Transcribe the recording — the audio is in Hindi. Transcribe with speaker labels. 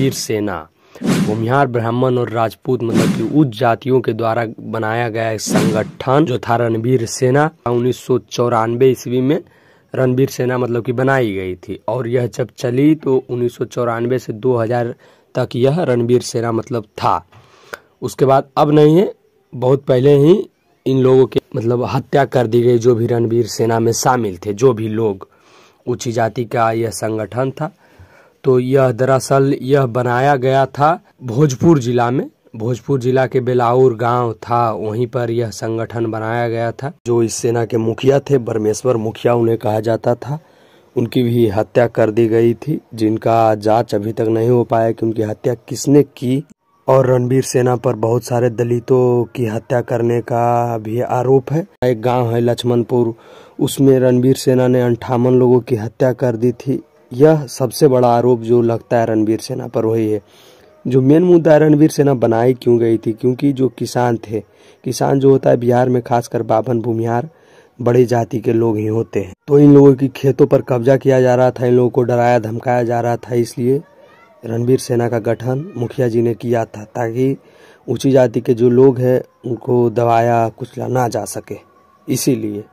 Speaker 1: रणवीर सेना भूमिहार ब्राह्मण और राजपूत मतलब कि उच्च जातियों के द्वारा बनाया गया एक संगठन जो था रणवीर सेना, उन्नीस ईस्वी में रणवीर सेना मतलब कि बनाई गई थी। और यह जब चली तो उन्नीस सौ चौरानवे से 2000 तक यह रणवीर सेना मतलब था। उसके बाद अब नहीं है, बहुत पहले ही इन लोगों के मतलब हत्या कर दी गई जो भी रणवीर सेना में शामिल थे, जो भी लोग उच्च जाति का यह संगठन था। तो यह दरअसल यह बनाया गया था भोजपुर जिला में। भोजपुर जिला के बेलाउर गाँव था, वहीं पर यह संगठन बनाया गया था, जो इस सेना के मुखिया थे। परमेश्वर मुखिया उन्हें कहा जाता था। उनकी भी हत्या कर दी गई थी। जिनका जाँच अभी तक नहीं हो पाया कि उनकी हत्या किसने की। और रणबीर सेना पर बहुत सारे दलितों की हत्या करने का भी आरोप है। एक गाँव है लक्ष्मणपुर, उसमें रणबीर सेना ने अंठावन लोगों की हत्या कर दी थी। यह सबसे बड़ा आरोप जो लगता है रणवीर सेना पर वही है। जो मेन मुद्दा रणवीर सेना बनाई क्यों गई थी? क्योंकि जो किसान थे, किसान जो होता है बिहार में, खासकर बाभन भूमिहार, बड़ी जाति के लोग ही होते हैं। तो इन लोगों की खेतों पर कब्जा किया जा रहा था, इन लोगों को डराया, धमकाया जा रहा था, इसलिए रणवीर सेना का गठन मुखिया जी ने किया था, ताकि ऊँची जाति के जो लोग हैं, उनको दबाया कुछ ना जा सके। इसीलिए